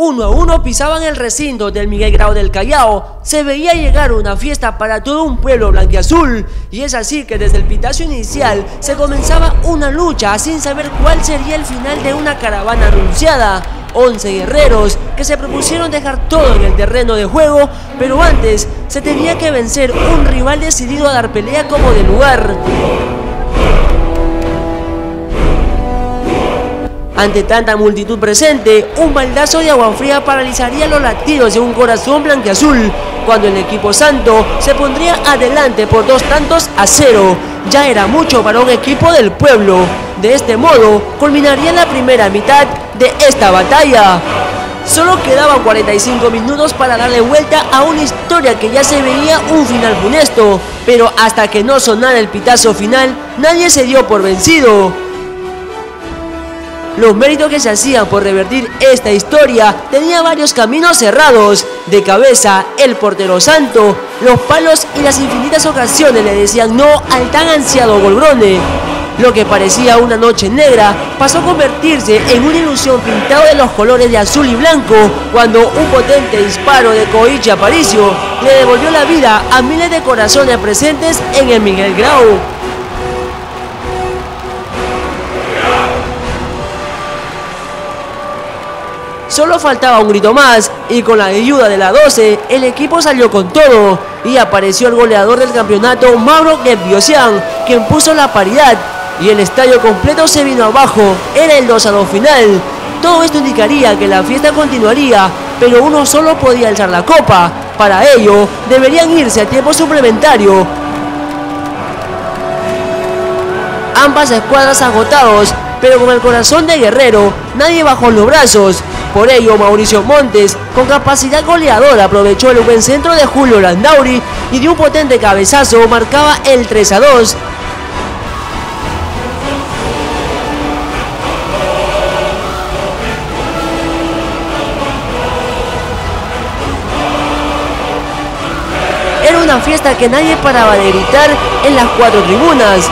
Uno a uno pisaban el recinto del Miguel Grau del Callao. Se veía llegar una fiesta para todo un pueblo blanquiazul. Y es así que desde el pitazo inicial se comenzaba una lucha sin saber cuál sería el final de una caravana anunciada. 11 guerreros que se propusieron dejar todo en el terreno de juego, pero antes se tenía que vencer un rival decidido a dar pelea como de lugar. Ante tanta multitud presente, un baldazo de agua fría paralizaría los latidos de un corazón blanqueazul, cuando el equipo santo se pondría adelante por dos tantos a cero. Ya era mucho para un equipo del pueblo. De este modo, culminaría la primera mitad de esta batalla. Solo quedaban 45 minutos para darle vuelta a una historia que ya se veía un final funesto, pero hasta que no sonara el pitazo final, nadie se dio por vencido. Los méritos que se hacían por revertir esta historia tenía varios caminos cerrados. De cabeza, el portero santo, los palos y las infinitas ocasiones le decían no al tan ansiado Golbrone. Lo que parecía una noche negra pasó a convertirse en una ilusión pintado de los colores de azul y blanco cuando un potente disparo de Koichi Aparicio le devolvió la vida a miles de corazones presentes en el Miguel Grau. Solo faltaba un grito más y con la ayuda de la 12 el equipo salió con todo y apareció el goleador del campeonato Mauro Gebiosian quien puso la paridad y el estadio completo se vino abajo, era el 2 a 2 final. Todo esto indicaría que la fiesta continuaría, pero uno solo podía alzar la copa. Para ello, deberían irse a tiempo suplementario. Ambas escuadras agotados, pero con el corazón de guerrero, nadie bajó los brazos. Por ello, Mauricio Montes, con capacidad goleadora, aprovechó el buen centro de Julio Landauri y de un potente cabezazo marcaba el 3 a 2. Era una fiesta que nadie paraba de gritar en las cuatro tribunas.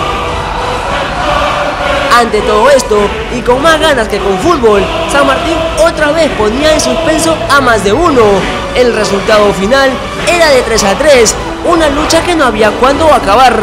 Ante todo esto, y con más ganas que con fútbol, San Martín otra vez ponía en suspenso a más de uno. El resultado final era de 3 a 3, una lucha que no había cuándo acabar.